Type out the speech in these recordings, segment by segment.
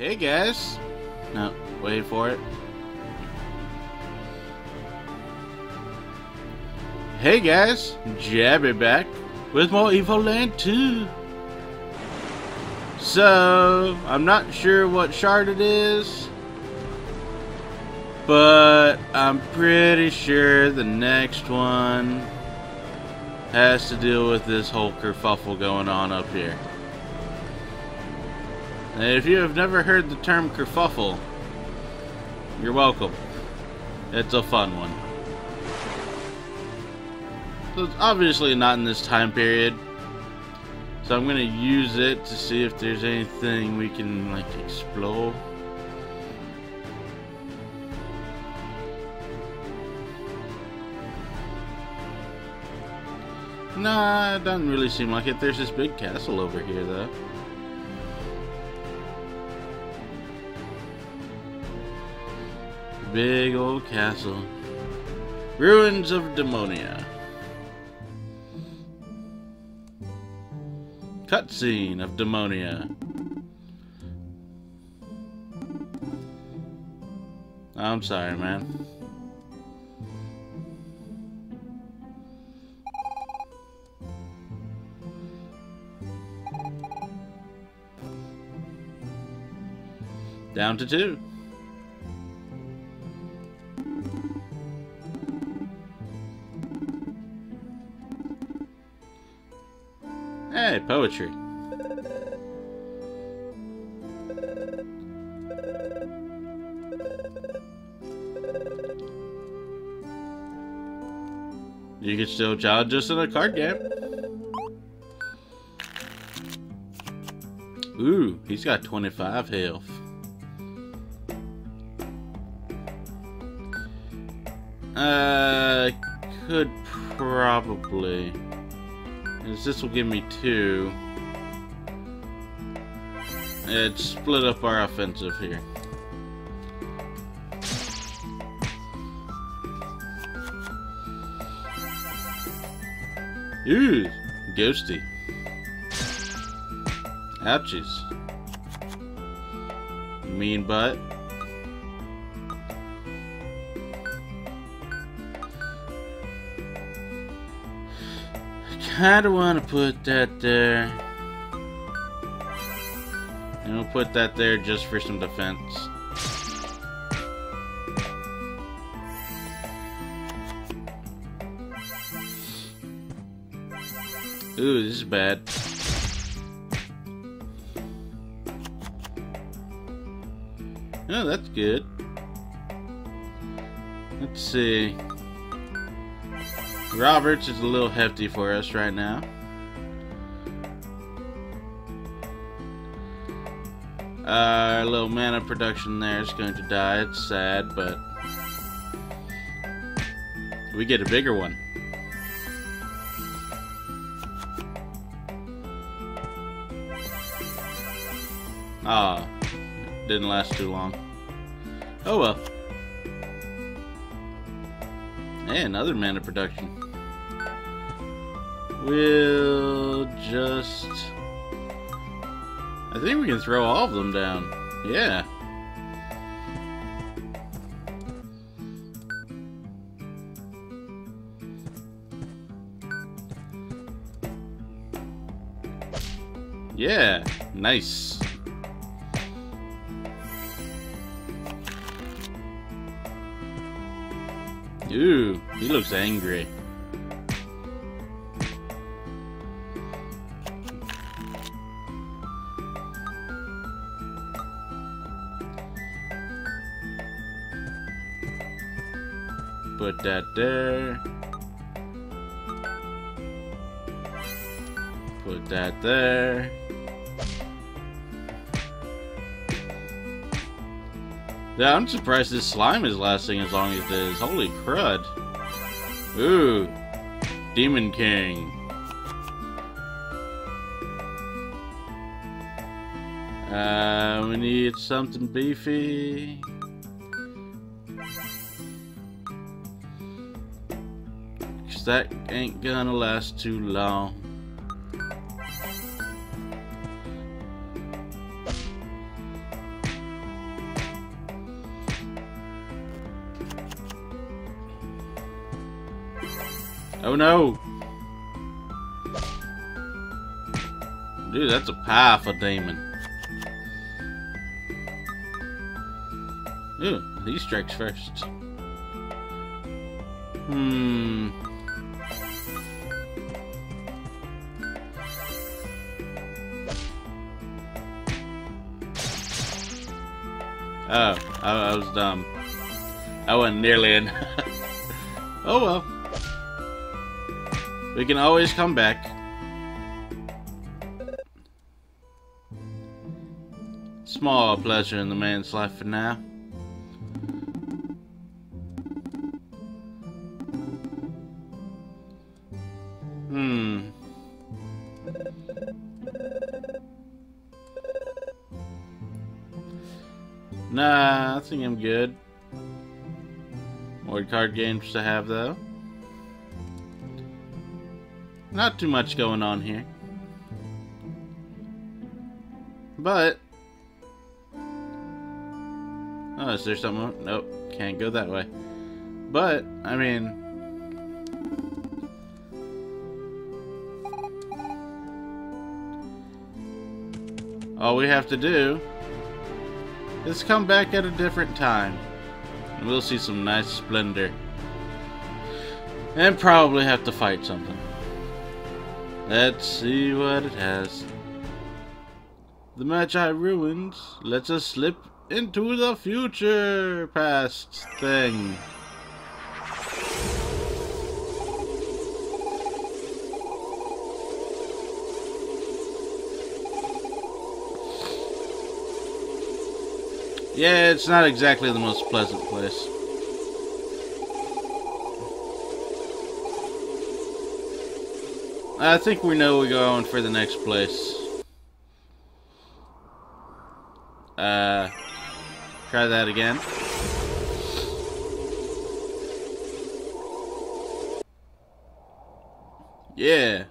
Hey guys. No, wait for it. Hey guys, Jabby back with more Evoland 2. So, I'm not sure what shard it is, but I'm pretty sure the next one has to deal with this whole kerfuffle going on up here. And if you have never heard the term kerfuffle, you're welcome. It's a fun one. So it's obviously not in this time period. So I'm gonna use it to see if there's anything we can like explore. Nah, it doesn't really seem like it. There's this big castle over here though. Big old castle. Ruins of Demonia. Cutscene of Demonia. I'm sorry, man. Down to two. Hey, poetry. You can still challenge us in a card game. Ooh, he's got 25 health. Uh, could probably. Because this will give me two. It split up our offensive here. Ooh, ghosty. Ouchies. Mean butt. Kinda wanna put that there. And we'll put that there just for some defense. Ooh, this is bad. Oh, that's good. Let's see. Roberts is a little hefty for us right now. Our little mana production there is going to die. It's sad, but we get a bigger one. Ah, oh, didn't last too long. Oh well. Hey, another mana production. We'll just... I think we can throw all of them down. Yeah. Yeah, nice. Ooh, he looks angry. Put that there. Put that there. Yeah, I'm surprised this slime is lasting as long as it is. Holy crud. Ooh. Demon King. Uh, we need something beefy. that ain't gonna last too long. Oh no! Dude, that's a powerful demon. Ooh, these strikes first. Hmm. Oh, I, I was dumb. I wasn't nearly in. oh well. We can always come back. Small pleasure in the man's life for now. I'm good. More card games to have, though. Not too much going on here. But... Oh, is there something? Nope, can't go that way. But, I mean... All we have to do is come back at a different time. And we'll see some nice splendor. And probably have to fight something. Let's see what it has. The Magi Ruins lets us slip into the future past thing. Yeah, it's not exactly the most pleasant place. I think we know we're going for the next place. Uh, try that again. Yeah,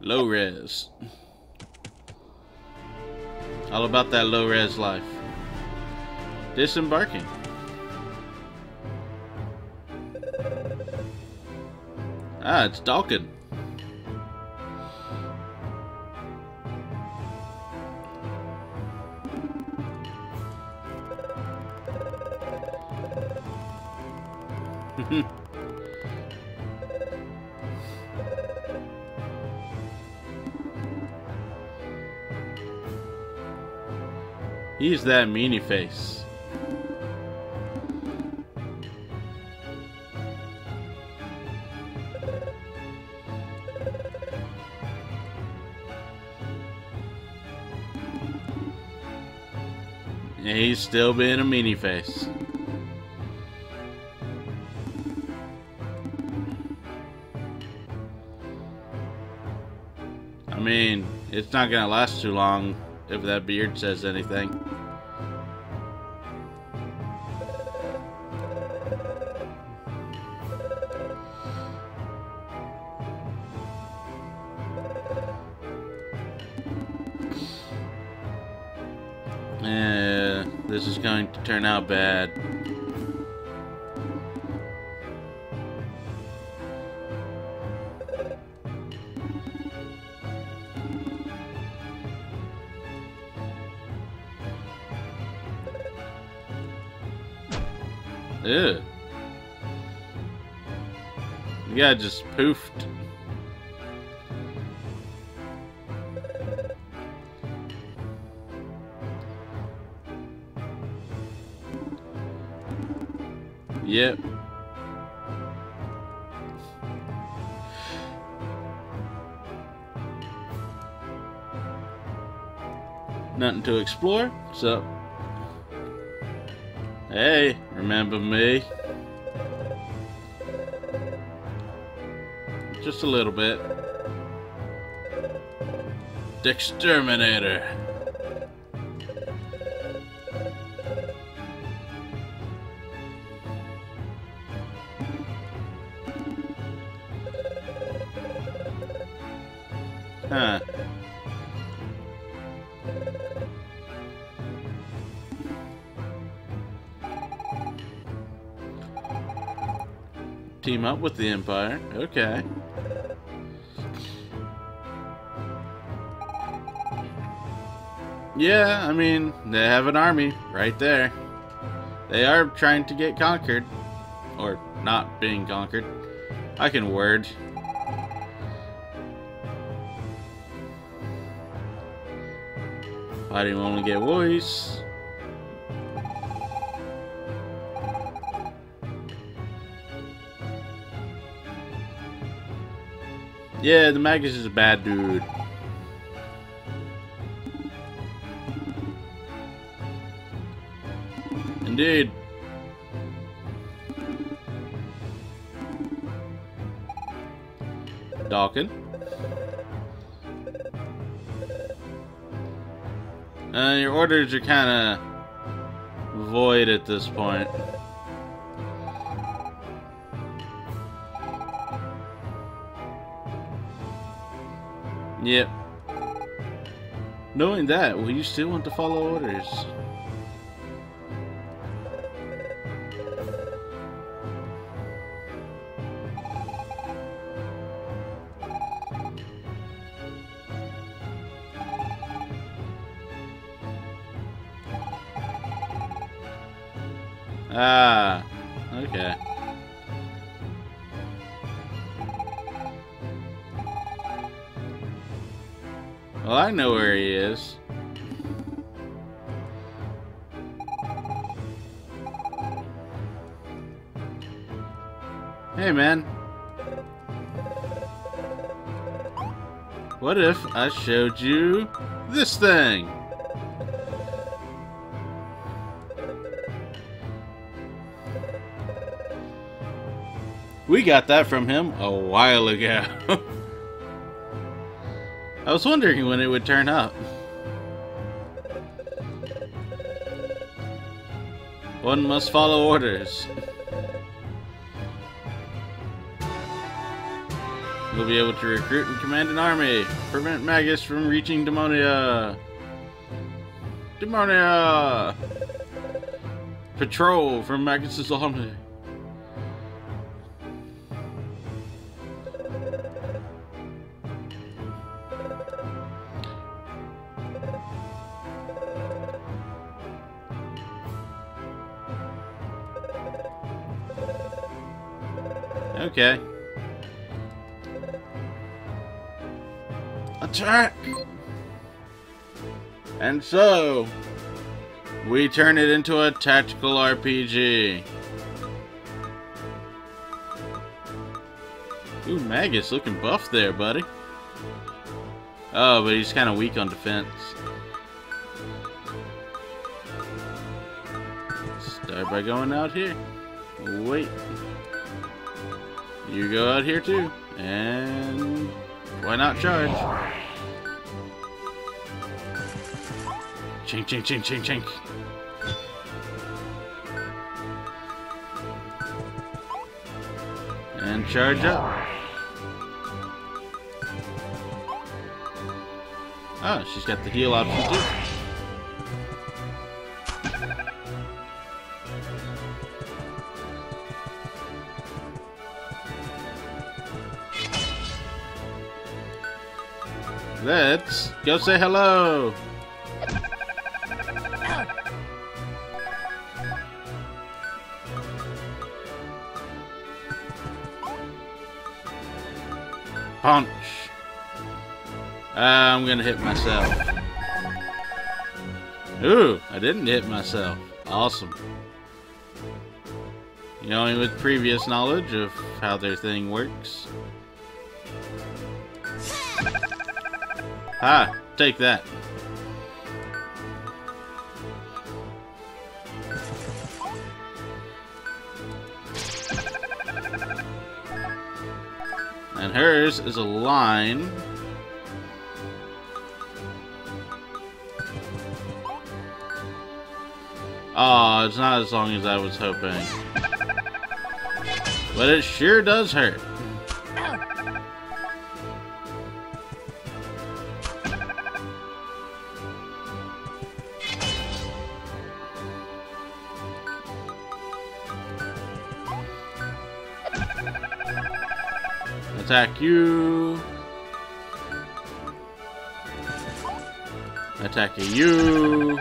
low res. All about that low res life. Disembarking. Ah, it's Dawkin. He's that meanie face. He's still being a meanie face. I mean, it's not gonna last too long if that beard says anything. Turn out bad. Ew. Guy just poofed. Yep. Nothing to explore, so Hey, remember me? Just a little bit. Dexterminator. Huh. Team up with the Empire. Okay. Yeah, I mean, they have an army right there. They are trying to get conquered. Or not being conquered. I can word. Fighting want to get voice. Yeah, the Magus is a bad dude. Indeed. Dawkin. Uh, your orders are kind of void at this point. Yep. Knowing that, will you still want to follow orders? Ah, okay. Well, I know where he is. Hey, man. What if I showed you this thing? Got that from him a while ago. I was wondering when it would turn up. One must follow orders. You'll be able to recruit and command an army. Prevent Magus from reaching Demonia. Demonia! Patrol from Magus's army. Okay. Attack! And so, we turn it into a tactical RPG. Ooh, Magus looking buff there, buddy. Oh, but he's kind of weak on defense. Start by going out here. Wait. You go out here too. And why not charge? Chink, chink, chink, chink, chink. And charge up. Oh, she's got the heal option too. Let's go say hello. Punch. I'm gonna hit myself. Ooh, I didn't hit myself. Awesome. You know, with previous knowledge of how their thing works. Ah, take that. And hers is a line. Oh, it's not as long as I was hoping. But it sure does hurt. Attack you. Attack Attack you.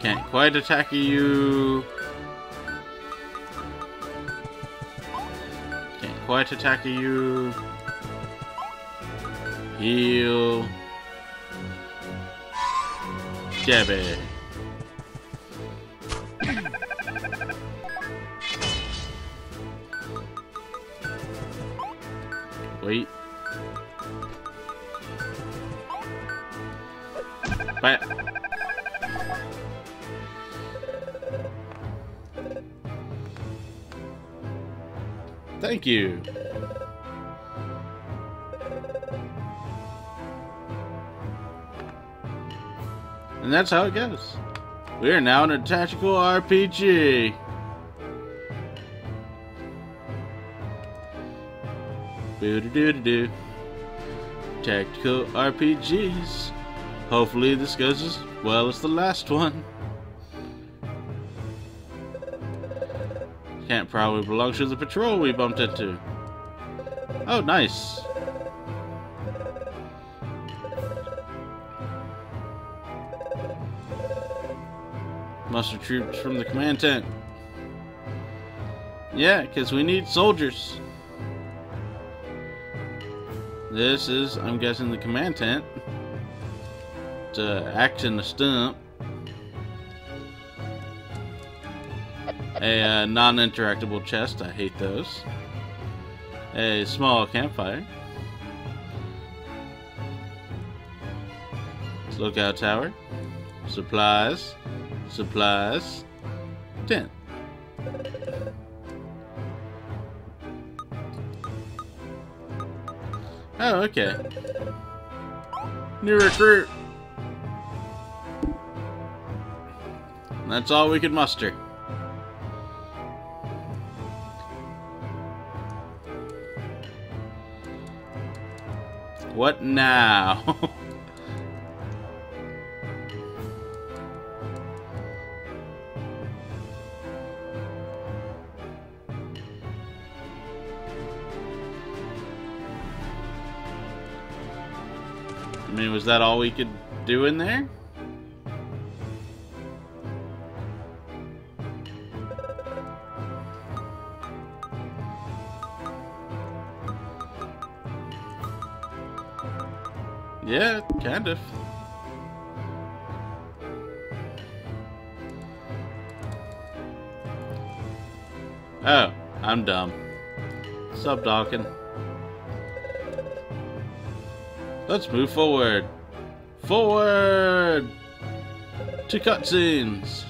Can't quite attack you. Can't quite attack you. Heal. Jabby. Wait. But Thank you. And that's how it goes. We are now in a tactical RPG. Boo doo doo doo. Tactical RPGs. Hopefully this goes as well as the last one. Can't probably belong to the patrol we bumped into. Oh, nice. Muster troops from the command tent. Yeah, because we need soldiers. This is, I'm guessing, the command tent. To act in the stump. A uh, non-interactable chest, I hate those. A small campfire. Lookout tower. Supplies. Supplies. Tent. Oh, okay. New recruit. That's all we could muster. What now? was that all we could do in there? Yeah, kind of. Oh, I'm dumb. Sub Dawkin. Let's move forward. Forward! To cutscenes.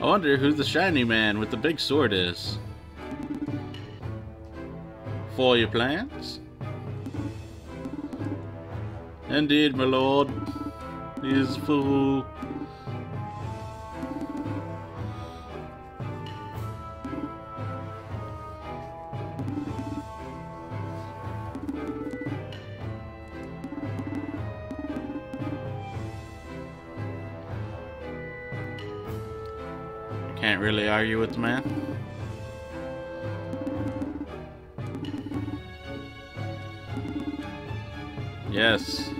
I wonder who the shiny man with the big sword is. For your plans? Indeed, my lord. He is full. Can't really argue with the man. Yes.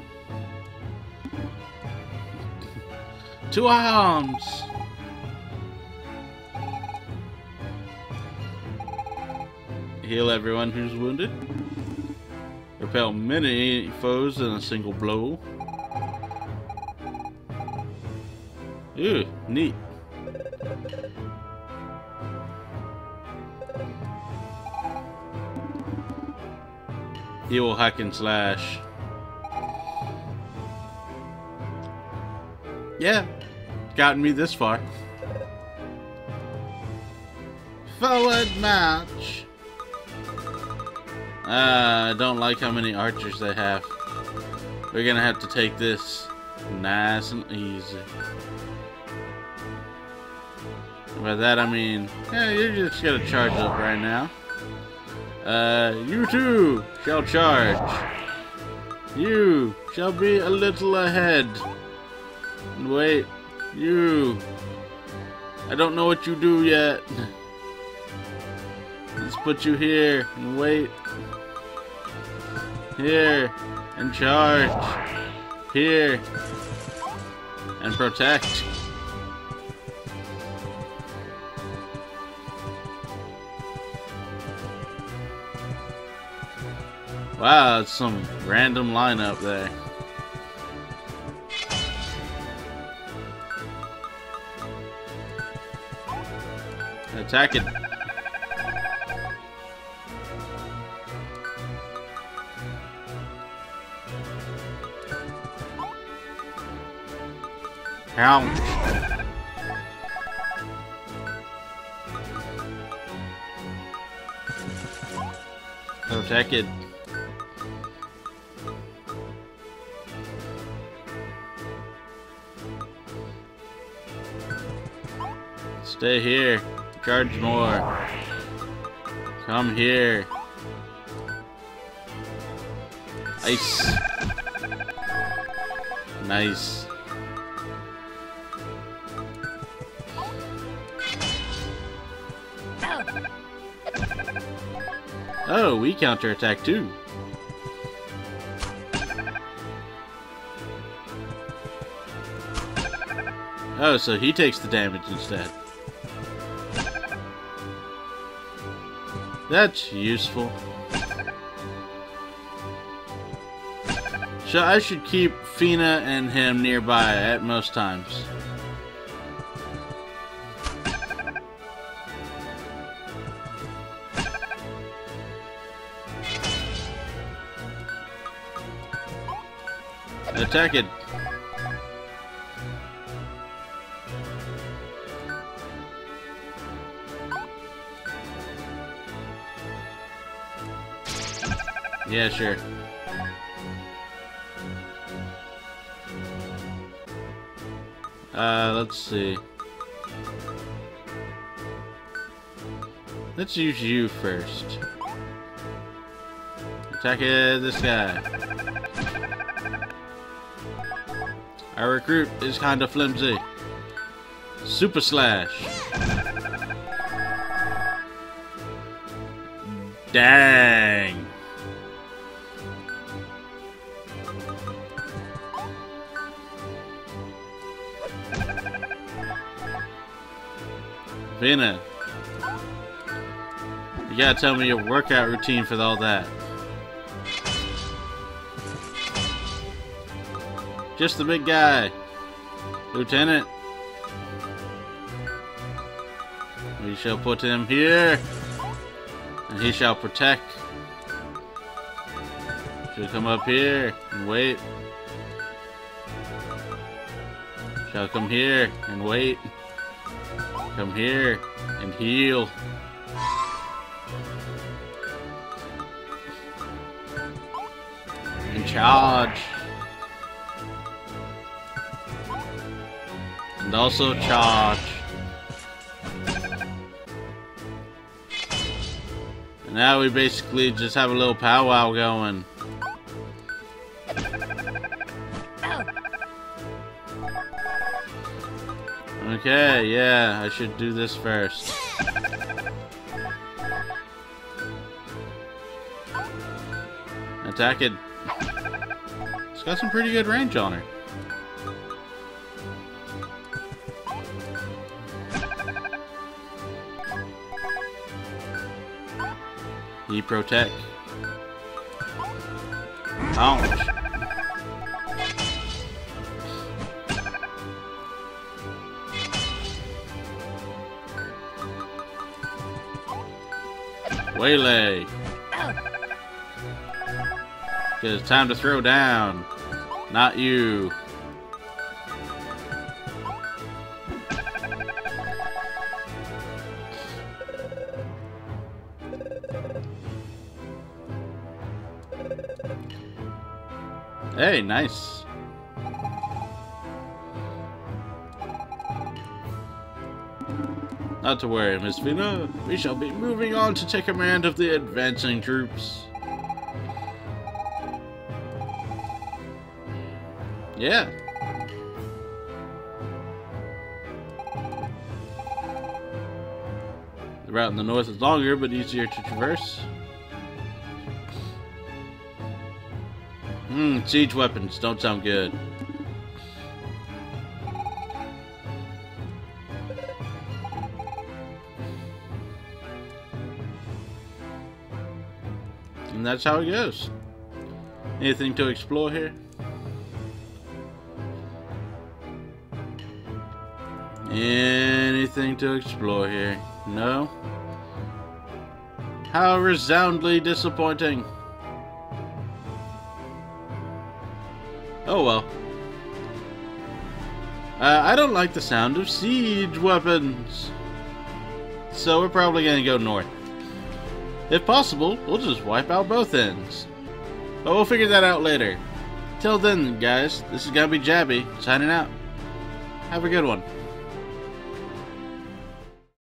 Two arms! Heal everyone who's wounded. Repel many foes in a single blow. Ooh, neat. He will hack and slash. Yeah, gotten me this far. Forward march. Uh, I don't like how many archers they have. We're gonna have to take this nice and easy. By that I mean, yeah, you're just gonna charge up right now. Uh, you too shall charge. You shall be a little ahead. And wait, you. I don't know what you do yet. Let's put you here and wait. Here and charge. Here and protect. Wow, that's some random lineup there. Attack it. Ouch. Attack Stay here. Charge more. Come here. Ice. Nice. Oh, we counterattack too. Oh, so he takes the damage instead. That's useful. So I should keep Fina and him nearby at most times. Attack it. Yeah, sure. Uh, let's see. Let's use you first. Attack it, this guy. Our recruit is kinda flimsy. Super Slash. Dang. Fina. You gotta tell me your workout routine for all that. Just the big guy. Lieutenant. We shall put him here. And he shall protect. Shall come up here and wait. Shall come here and wait. Come here and heal. And charge. And also charge. And now we basically just have a little powwow going. Okay, yeah, I should do this first. Attack it. It's got some pretty good range on her. He protect. Ouch. Waylay. Oh. It's time to throw down. Not you. Hey, nice. Not to worry, Miss Fina. We shall be moving on to take command of the advancing troops. Yeah. The route in the north is longer, but easier to traverse. Hmm, siege weapons don't sound good. And that's how it goes. Anything to explore here? Anything to explore here? No? How resoundly disappointing. Oh well. Uh, I don't like the sound of siege weapons. So we're probably gonna go north. If possible, we'll just wipe out both ends. But we'll figure that out later. Till then, guys, this is be Jabby, signing out. Have a good one.